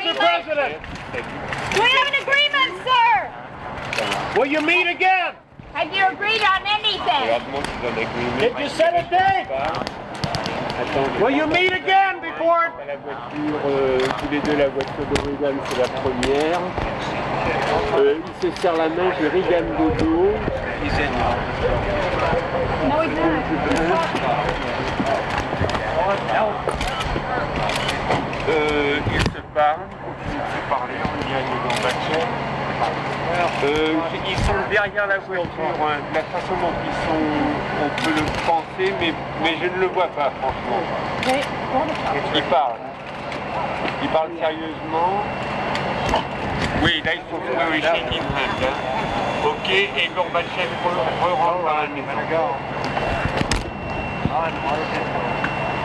Mr. President, We have an agreement, sir. will you meet again? Have you agreed on anything? Did you set a date? Will you meet again before? La voiture, euh, tous les deux, la voiture de Reagan, c'est la première. Euh, il se serre la main, je Reagan Dodo. No, he's not. Euh, ils se parlent, continuent de se parler, on dirait une Gorbatchev. Euh, ils sont derrière la voiture, hein. de la façon dont ils sont, on peut le penser, mais, mais je ne le vois pas, franchement. Ils parlent. Ils parlent sérieusement. Oui, là ils sont sur le shaking hein. Ok, et Gorbatchev re- re-rentre dans la maison.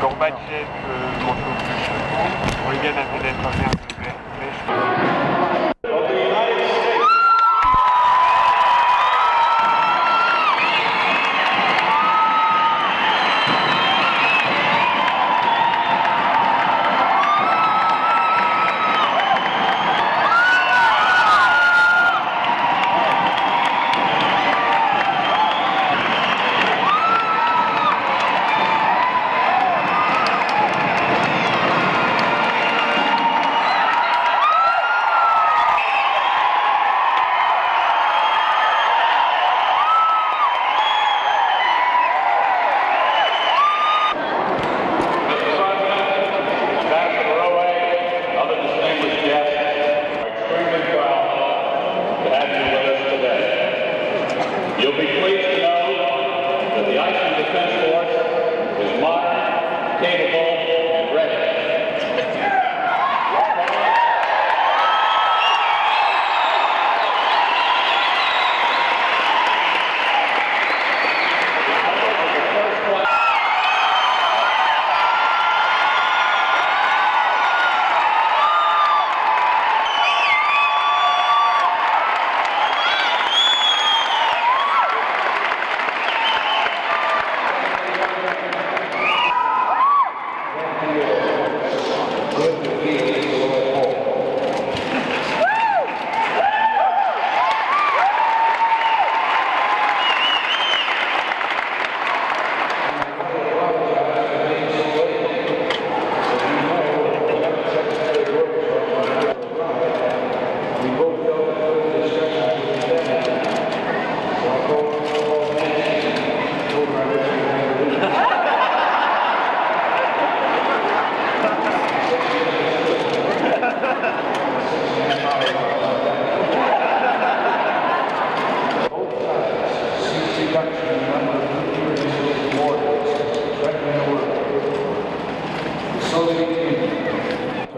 Gorbatchev euh, monte au plus chaud. Reagan avait Defense Force is modern, capable, and ready.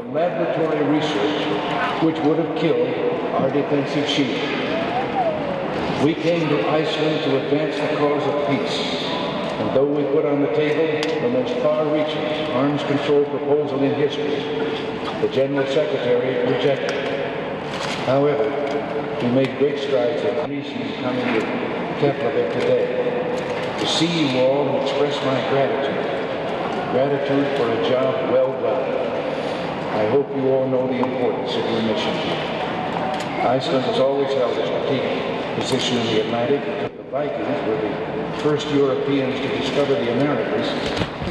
from laboratory research which would have killed our defensive shield. We came to Iceland to advance the cause of peace. And though we put on the table the most far-reaching arms control proposal in history, the General Secretary rejected it. However, we made great strides in reason in coming to Keflavik today to see you all and express my gratitude. Gratitude for a job well done. I hope you all know the importance of your mission. Iceland has always held a strategic position in the Atlantic. The Vikings were the first Europeans to discover the Americas,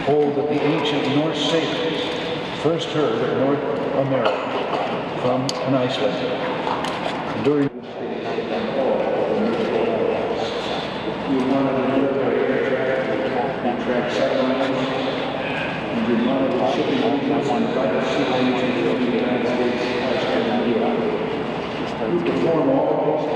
hold that the ancient Norse sailors first heard of North America from an Iceland. During sea lanes the United States, Europe. We perform all